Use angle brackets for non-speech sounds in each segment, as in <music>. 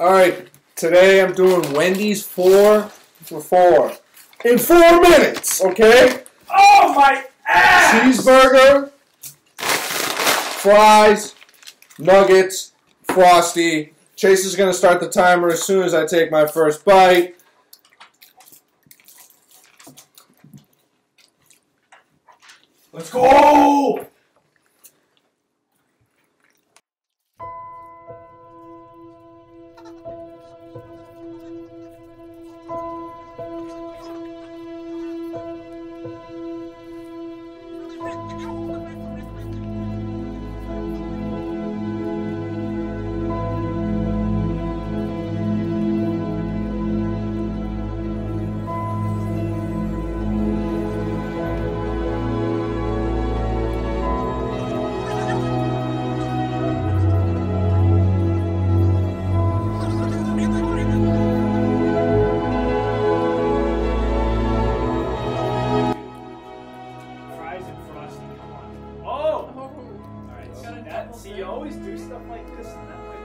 All right, today I'm doing Wendy's four for four in four minutes. Okay, Oh my ass! cheeseburger, fries, nuggets, frosty. Chase is gonna start the timer as soon as I take my first bite. Let's go! See you always do stuff like this, and that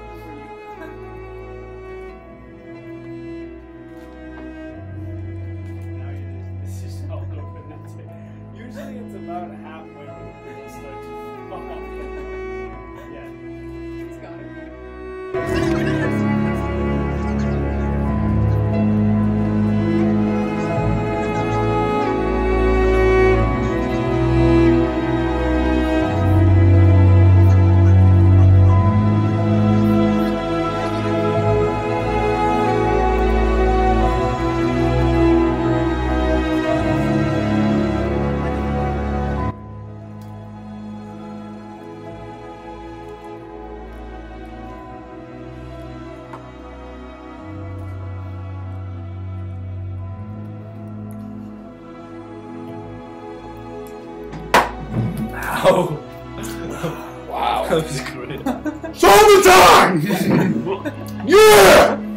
Ow. Wow. That was great. Shoulder time! <laughs> yeah!